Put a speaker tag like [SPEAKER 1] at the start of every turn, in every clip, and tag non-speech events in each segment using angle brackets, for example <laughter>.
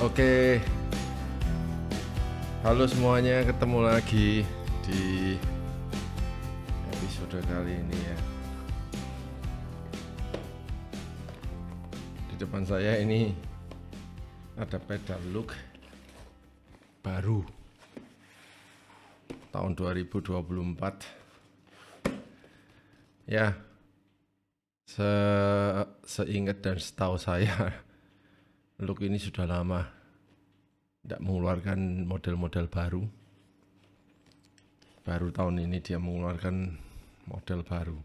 [SPEAKER 1] Oke. Halo semuanya, ketemu lagi di episode kali ini ya. Di depan saya ini ada pedal look baru tahun 2024. Ya. Se seingat dan setahu saya Look ini sudah lama tidak mengeluarkan model-model baru. Baru tahun ini dia mengeluarkan model baru.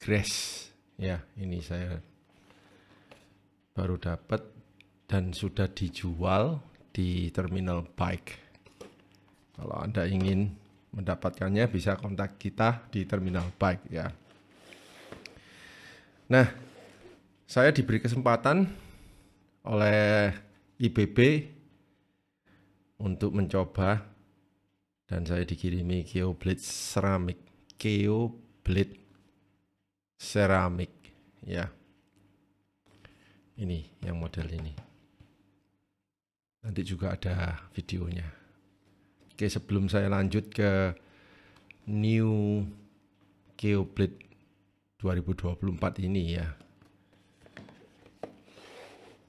[SPEAKER 1] Grace, ya ini saya baru dapat dan sudah dijual di terminal bike. Kalau Anda ingin mendapatkannya bisa kontak kita di terminal bike ya. Nah, saya diberi kesempatan oleh IBB untuk mencoba dan saya dikirimi Geoblade Ceramic. Geoblade Ceramic ya. Ini yang model ini. Nanti juga ada videonya. Oke sebelum saya lanjut ke new Geoblade 2024 ini ya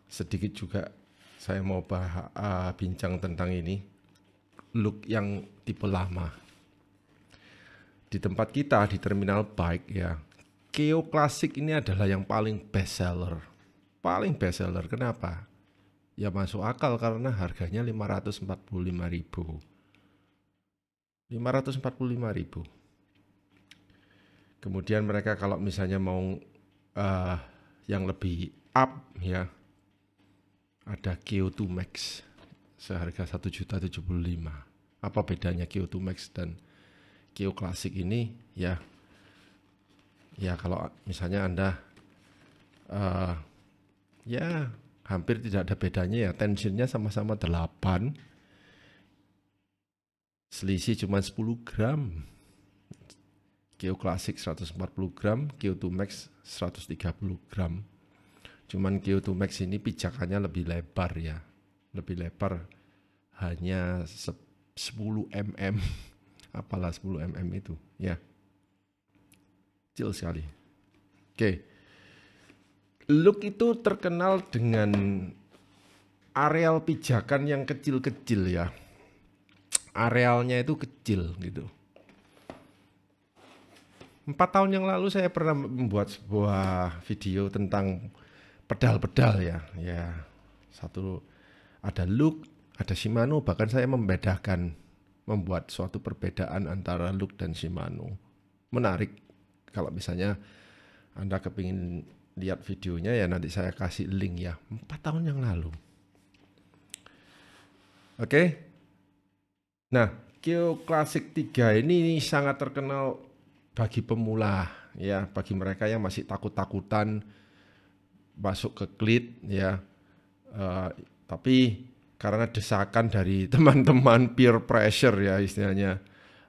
[SPEAKER 1] sedikit juga saya mau bahas uh, bincang tentang ini. Look yang tipe lama. Di tempat kita di terminal bike ya Keo Classic ini adalah yang paling best seller. Paling best seller kenapa? Ya masuk akal karena harganya 545.000 545.000 kemudian mereka kalau misalnya mau uh, yang lebih up ya ada Q2 Max seharga 1 juta 75 apa bedanya Q2 Max dan Q Classic ini? Ya ya kalau misalnya anda uh, ya hampir tidak ada bedanya ya. Tensionnya sama-sama 8 selisih cuma 10 gram. Q Classic 140 gram Q2 Max 130 gram Cuman Q2 Max ini pijakannya lebih lebar ya. Lebih lebar hanya 10 mm. <laughs> Apalah 10 mm itu ya. Kecil sekali. Oke. Look itu terkenal dengan areal pijakan yang kecil-kecil ya. Arealnya itu kecil gitu. Empat tahun yang lalu saya pernah membuat sebuah video tentang pedal-pedal ya. Ya, satu ada look, ada Shimano, bahkan saya membedakan membuat suatu perbedaan antara look dan Shimano. Menarik kalau misalnya Anda kepingin lihat videonya ya nanti saya kasih link ya. Empat tahun yang lalu. Oke. Nah, Kyo Classic 3 ini sangat terkenal bagi pemula ya, bagi mereka yang masih takut-takutan masuk ke klit ya. Uh, tapi karena desakan dari <laughs> teman-teman peer pressure ya istilahnya.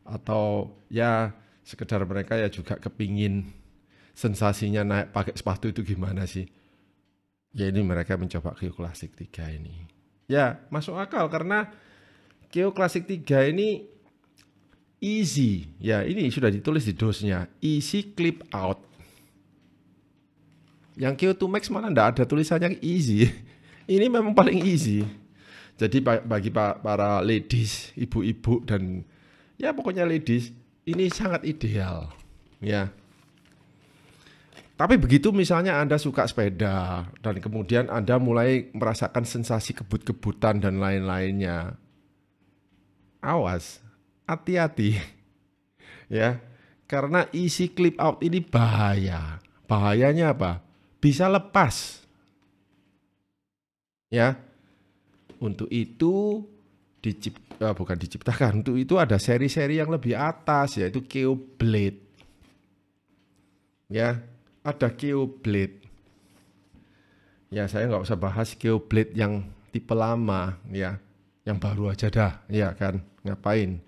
[SPEAKER 1] Atau ya sekedar mereka ya juga kepingin sensasinya naik pakai sepatu itu gimana sih? Ya ini mereka mencoba Keo Classic 3 ini. Ya masuk akal karena Keo Classic 3 ini easy. Ya ini sudah ditulis di dosnya. Easy clip out yang Q2 Max mana enggak ada tulisannya easy. <laughs> Ini memang paling easy. Jadi bagi para ladies, ibu-ibu dan ya pokoknya ladies, ini sangat ideal. Ya. Tapi begitu misalnya Anda suka sepeda dan kemudian Anda mulai merasakan sensasi kebut-kebutan dan lain-lainnya. Awas, hati-hati. <laughs> ya. Karena isi clip out ini bahaya. Bahayanya apa? Bisa lepas. Ya. Untuk itu dicipt, uh, bukan diciptakan, untuk itu ada seri-seri yang lebih atas yaitu Keo Blade. Ya, ada Keo Blade. Ya, saya nggak usah bahas Keo Blade yang tipe lama ya, yang baru aja dah, ya kan? Ngapain?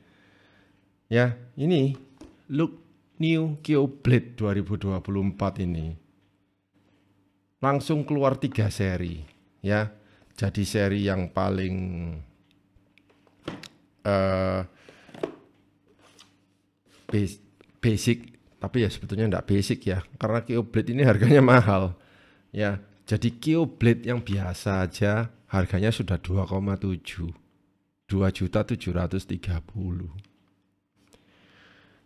[SPEAKER 1] Ya, ini look new Keo Blade 2024 ini langsung keluar tiga seri ya. Jadi seri yang paling uh, basic tapi ya sebetulnya tidak basic ya karena Blade ini harganya mahal ya. Jadi Blade yang biasa aja harganya sudah 2,7 2 juta 730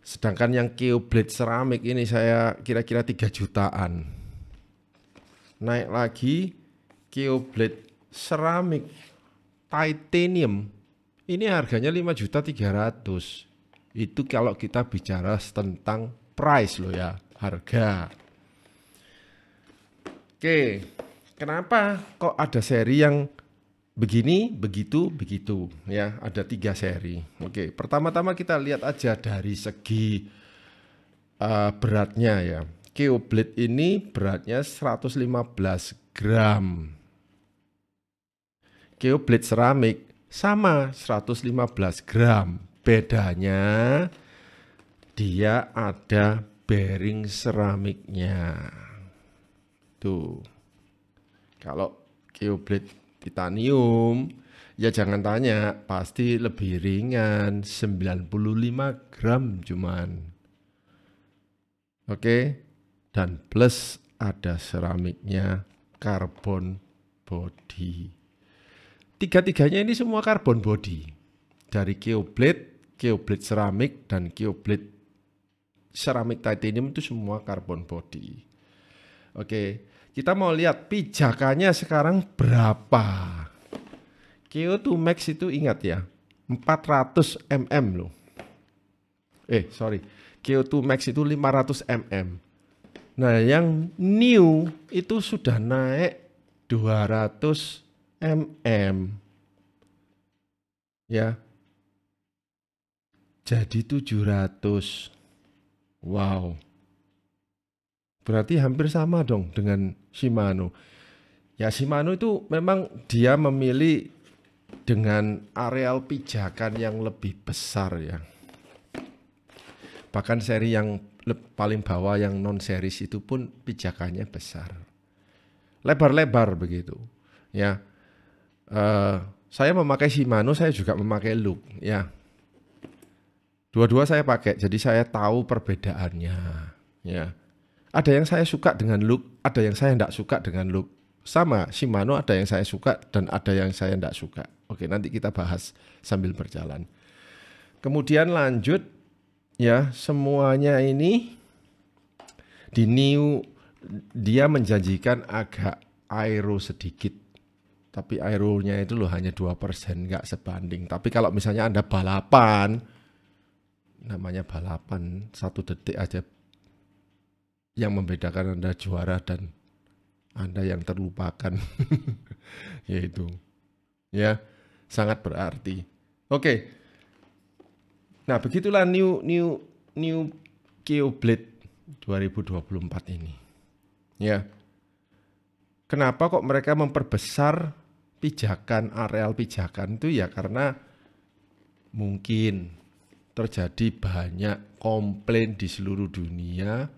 [SPEAKER 1] sedangkan yang Blade Ceramic ini saya kira-kira 3 jutaan naik lagi Blade Ceramic Titanium ini harganya 5 juta 300 itu kalau kita bicara tentang price loh ya, harga. Oke, kenapa kok ada seri yang begini, begitu, begitu ya? Ada tiga seri. Oke, pertama-tama kita lihat aja dari segi uh, beratnya ya. Keoblade ini beratnya 115 gram. Keoblade ceramik sama 115 gram. Bedanya dia ada bearing seramiknya. Tuh. Kalau geoblade titanium ya jangan tanya, pasti lebih ringan, 95 gram cuman. Oke. Dan plus ada seramiknya karbon body. Tiga-tiganya ini semua karbon body. Dari geoblade, geoblade seramik, dan geoblade Ceramic titanium itu semua carbon body. Oke, kita mau lihat pijakannya sekarang berapa. CO2 Max itu ingat ya, 400 mm loh. Eh, sorry. CO2 Max itu 500 mm. Nah, yang new itu sudah naik 200 mm. Ya. Jadi 700 Wow. Berarti hampir sama dong dengan Shimano. Ya Shimano itu memang dia memilih dengan areal pijakan yang lebih besar ya. Bahkan seri yang paling bawah yang non series itu pun pijakannya besar. Lebar-lebar begitu. Ya. Uh, saya memakai Shimano, saya juga memakai Look ya. Dua-dua saya pakai, jadi saya tahu perbedaannya. Ya, ada yang saya suka dengan look, ada yang saya tidak suka dengan look. Sama Shimano ada yang saya suka dan ada yang saya tidak suka. Oke, nanti kita bahas sambil berjalan. Kemudian lanjut, ya semuanya ini di new dia menjanjikan agak aero sedikit tapi aeronya itu loh hanya dua persen nggak sebanding tapi kalau misalnya anda balapan namanya balapan satu detik aja yang membedakan Anda juara dan Anda yang terlupakan <laughs> yaitu ya sangat berarti. Oke. Nah, begitulah new new new Keo Blade 2024 ini. Ya. Kenapa kok mereka memperbesar pijakan areal pijakan itu ya karena mungkin terjadi banyak komplain di seluruh dunia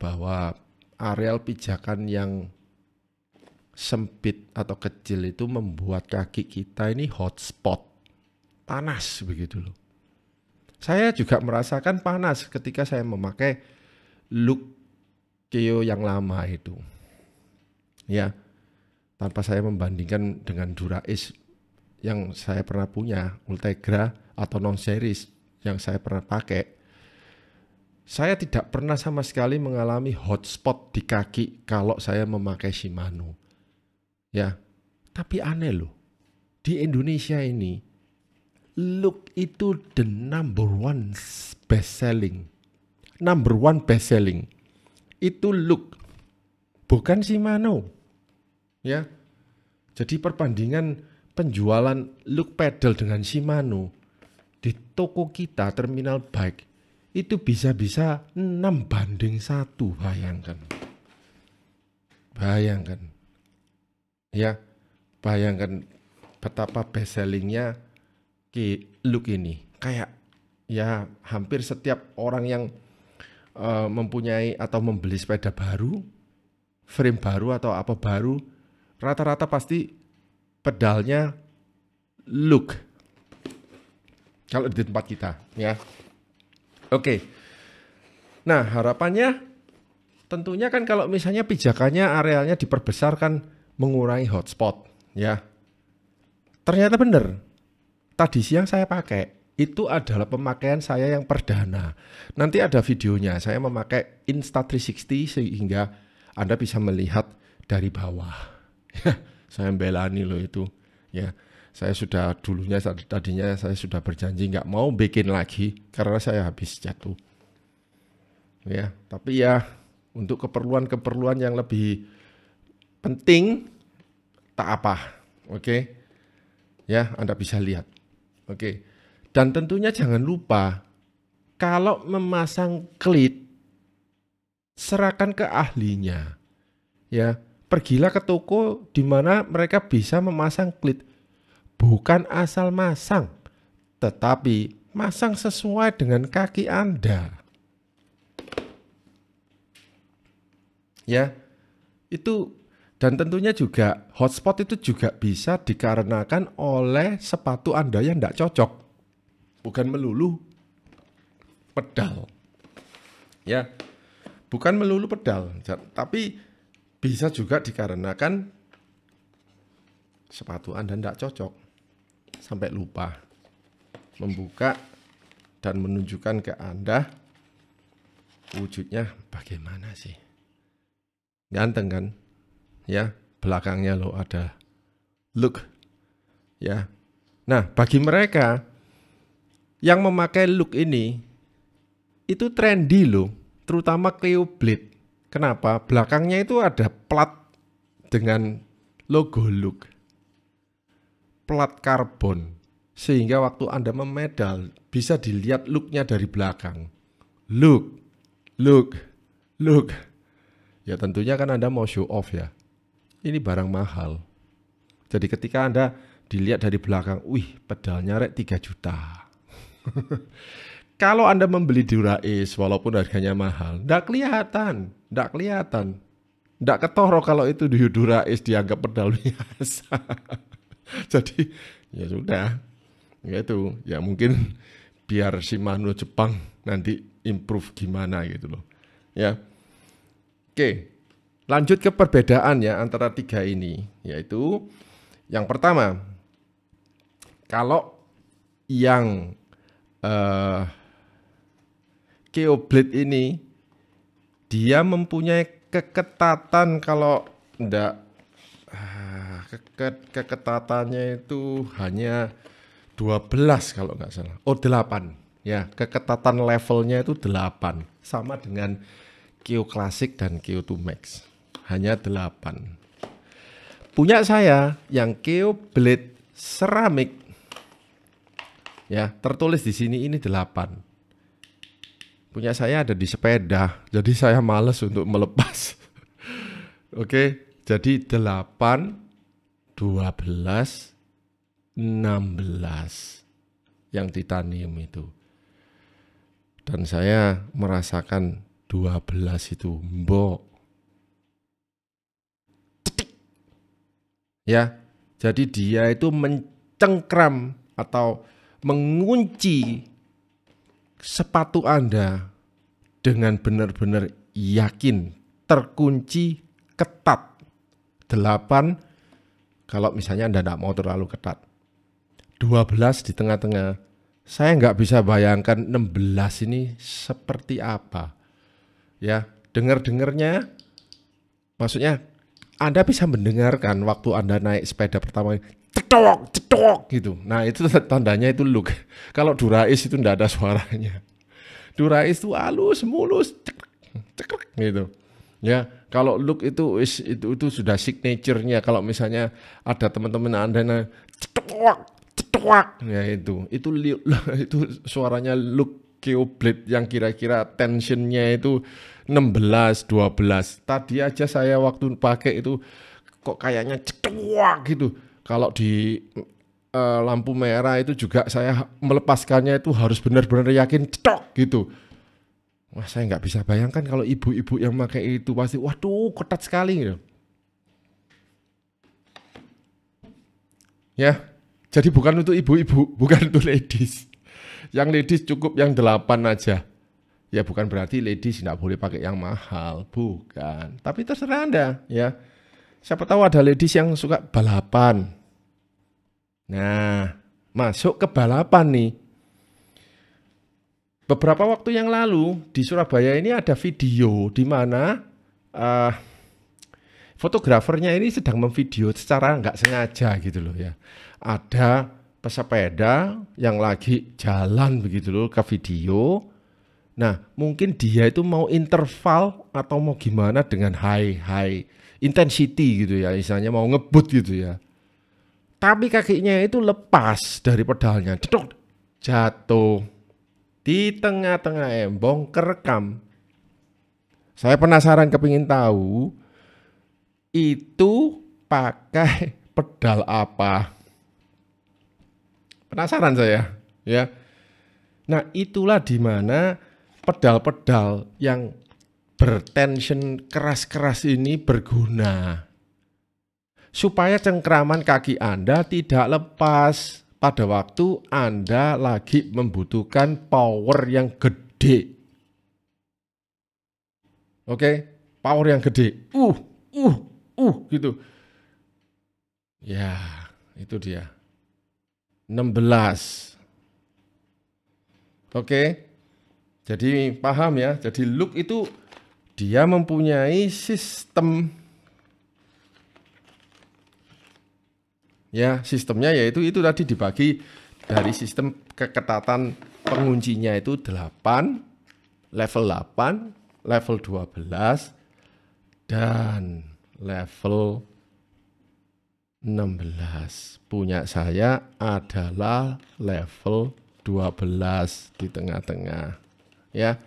[SPEAKER 1] bahwa areal pijakan yang sempit atau kecil itu membuat kaki kita ini hotspot panas begitu loh. Saya juga merasakan panas ketika saya memakai look Keo yang lama itu. Ya. Tanpa saya membandingkan dengan Dura-Ace yang saya pernah punya, Ultegra atau non series yang saya pernah pakai, saya tidak pernah sama sekali mengalami hotspot di kaki kalau saya memakai Shimano. Ya, tapi aneh loh. Di Indonesia ini, look itu the number one best selling. Number one best selling. Itu look. Bukan Shimano. Ya. Jadi perbandingan penjualan look pedal dengan Shimano di toko kita terminal bike itu bisa-bisa 6 banding satu bayangkan bayangkan ya bayangkan betapa best sellingnya look ini kayak ya hampir setiap orang yang uh, mempunyai atau membeli sepeda baru frame baru atau apa baru rata-rata pasti pedalnya look. Kalau di tempat kita, ya. Oke. Nah, harapannya tentunya kan kalau misalnya pijakannya arealnya diperbesar kan mengurangi hotspot, ya. Ternyata benar. Tadi siang saya pakai itu adalah pemakaian saya yang perdana. Nanti ada videonya, saya memakai Insta360 sehingga Anda bisa melihat dari bawah. saya belani loh itu. Ya, saya sudah dulunya tadinya saya sudah berjanji nggak mau bikin lagi karena saya habis jatuh ya tapi ya untuk keperluan-keperluan yang lebih penting tak apa oke ya Anda bisa lihat oke. Dan tentunya jangan lupa kalau memasang klit serahkan ke ahlinya. Ya pergilah ke toko di mana mereka bisa memasang klit. Bukan asal masang, tetapi masang sesuai dengan kaki Anda. Ya, itu dan tentunya juga hotspot itu juga bisa dikarenakan oleh sepatu Anda yang tidak cocok. Bukan melulu pedal. Ya, bukan melulu pedal, tapi bisa juga dikarenakan sepatu Anda tidak cocok sampai lupa membuka dan menunjukkan ke Anda wujudnya bagaimana sih. Ganteng kan? Ya, belakangnya lo ada look. Ya. Nah, bagi mereka yang memakai look ini itu trendy loh, terutama Cleo Blade. Kenapa? Belakangnya itu ada plat dengan logo look plat karbon sehingga waktu Anda memedal bisa dilihat looknya dari belakang. Look, look, look. Ya tentunya kan Anda mau show off ya. Ini barang mahal. Jadi ketika Anda dilihat dari belakang, wih pedalnya rek 3 juta. <laughs> Kalau Anda membeli Durais walaupun harganya mahal, tidak kelihatan, tidak kelihatan. Tidak ketoro kalau itu di Durais dianggap pedal <laughs> biasa. Jadi ya sudah, ya itu ya mungkin biar si Manu Jepang nanti improve gimana gitu loh. Ya. Oke. Lanjut ke perbedaan ya antara tiga ini, yaitu yang pertama, kalau yang uh, Keoblade ini dia mempunyai keketatan kalau ndak ke keketatannya itu hanya 12 kalau nggak salah. Oh 8 ya keketatan levelnya itu 8 sama dengan Q Classic dan Q2 Max hanya 8 punya saya yang Q Blade Ceramic ya tertulis di sini ini 8 punya saya ada di sepeda jadi saya males untuk melepas <laughs> oke jadi 8 12 16 yang titanium itu. Dan saya merasakan 12 itu mbok. Ya, jadi dia itu mencengkram atau mengunci sepatu Anda dengan benar-benar yakin terkunci ketat. 8 kalau misalnya Anda tidak mau terlalu ketat. 12 di tengah-tengah. Saya nggak bisa bayangkan 16 ini seperti apa. Ya, dengar-dengarnya maksudnya Anda bisa mendengarkan waktu Anda naik sepeda pertama cetok cetok gitu. Nah, itu tandanya itu look. Kalau Durais itu tidak ada suaranya. Durais itu halus, mulus, cek, cek, gitu. Ya, kalau look itu itu itu sudah signaturenya. Kalau misalnya ada teman-teman anda yang cetuak, cetuak, ya itu itu <laughs> itu suaranya look Blade yang kira-kira tensionnya itu 16, 12. Tadi aja saya waktu pakai itu kok kayaknya cetuak gitu. Kalau di uh, lampu merah itu juga saya melepaskannya itu harus benar-benar yakin cetok gitu Wah saya nggak bisa bayangkan kalau ibu-ibu yang pakai itu pasti waduh ketat sekali gitu. Ya, jadi bukan untuk ibu-ibu, <laughs> bukan untuk ladies. Yang ladies cukup yang delapan aja. Ya bukan berarti ladies tidak boleh pakai yang mahal, bukan. Tapi terserah Anda, ya. Siapa tahu ada ladies yang suka balapan. Nah, masuk ke balapan nih. Beberapa waktu yang lalu di Surabaya ini ada video di mana uh, fotografernya ini sedang memvideo secara nggak sengaja gitu loh ya. Ada pesepeda yang lagi jalan begitu loh ke video. Nah, mungkin dia itu mau interval atau mau gimana dengan high high intensity gitu ya, misalnya mau ngebut gitu ya. Tapi kakinya itu lepas dari pedalnya, Dedok, jatuh di tengah-tengah embong kerekam. Saya penasaran kepingin tahu itu pakai pedal apa? Penasaran saya, ya. Nah, itulah di mana pedal-pedal yang bertension keras-keras ini berguna. Supaya cengkraman kaki Anda tidak lepas pada waktu Anda lagi membutuhkan power yang gede. Oke, power yang gede. Uh, uh, uh gitu. Ya, itu dia. 16. Oke. Jadi paham ya. Jadi look itu dia mempunyai sistem ya, sistemnya yaitu itu tadi dibagi dari sistem keketatan penguncinya itu 8, level 8, level 12 dan level 16. Punya saya adalah level 12 di tengah-tengah. Ya.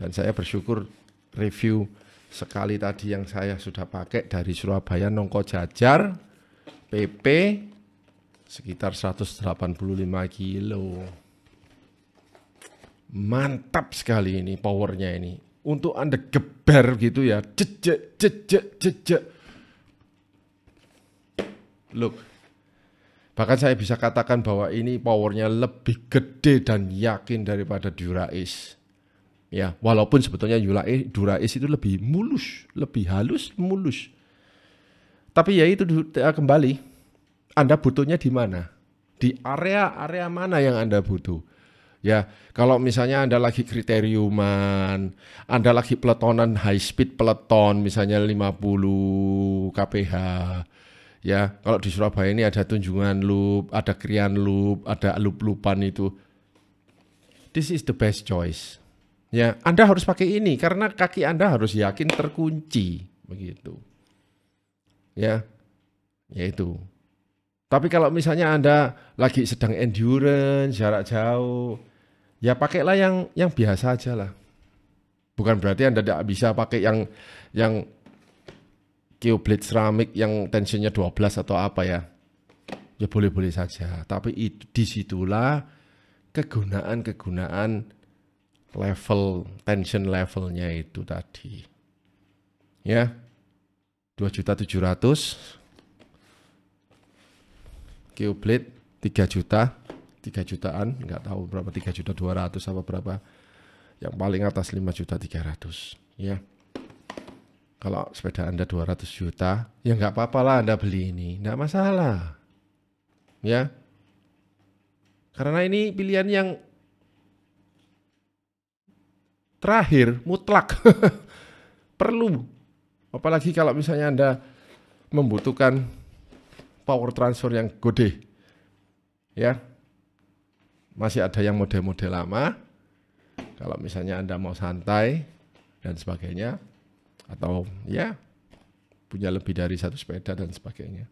[SPEAKER 1] Dan saya bersyukur review sekali tadi yang saya sudah pakai dari Surabaya Nongko Jajar PP sekitar 185 kilo. Mantap sekali ini powernya ini untuk Anda geber gitu ya. Jejek, jejek, jejek. Look. Bahkan saya bisa katakan bahwa ini powernya lebih gede dan yakin daripada Durais. Ya, walaupun sebetulnya Durais itu lebih mulus, lebih halus, mulus. Tapi ya itu kembali, Anda butuhnya di mana? Di area-area mana yang Anda butuh? Ya, kalau misalnya Anda lagi kriteriuman, Anda lagi peletonan high speed peleton misalnya 50 kph. Ya, kalau di Surabaya ini ada tunjungan loop, ada krian loop, ada loop-loopan itu. This is the best choice. Ya, Anda harus pakai ini karena kaki Anda harus yakin terkunci begitu. Ya. Yaitu. Tapi kalau misalnya Anda lagi sedang endurance, jarak jauh, ya pakailah yang yang biasa aja lah. Bukan berarti Anda tidak bisa pakai yang yang Blade ceramic yang tensionnya 12 atau apa ya. Ya boleh-boleh saja. Tapi itu, di situlah kegunaan-kegunaan level, tension levelnya itu tadi. Ya, 2 juta 700 Blade 3 juta 3 jutaan, nggak tahu berapa 3 juta 200 apa berapa. Yang paling atas 5 juta 300, ya. Kalau sepeda Anda 200 juta, ya nggak apa-apa lah Anda beli ini, nggak masalah. Ya. Karena ini pilihan yang terakhir, mutlak. <laughs> Perlu. Apalagi kalau misalnya Anda membutuhkan power transfer yang gede. Ya, masih ada yang model-model lama. Kalau misalnya Anda mau santai dan sebagainya, atau ya punya lebih dari satu sepeda dan sebagainya.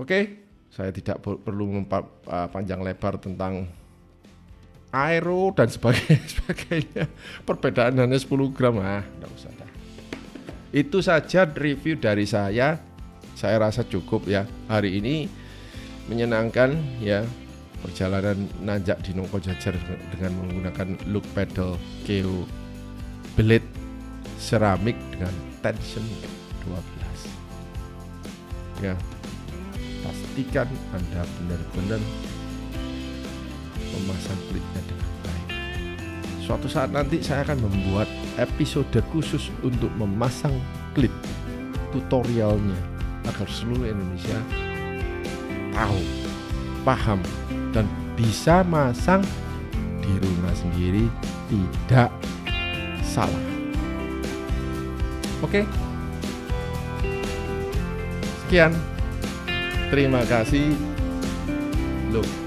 [SPEAKER 1] Oke, saya tidak perlu panjang lebar tentang aero dan sebagainya, <laughs> sebagainya. Perbedaan hanya 10 gram, ah, enggak usah dah. Itu saja review dari saya. Saya rasa cukup ya. Hari ini menyenangkan ya perjalanan nanjak di Nongko Jajar dengan menggunakan look pedal Keo Blade Ceramik dengan tension 12 ya pasti pastikan Anda benar-benar memasang klipnya dengan baik. Suatu saat nanti saya akan membuat episode khusus untuk memasang klip tutorialnya agar seluruh Indonesia tahu, paham, dan bisa masang di rumah sendiri tidak salah. Oke. Sekian. Terima kasih. Look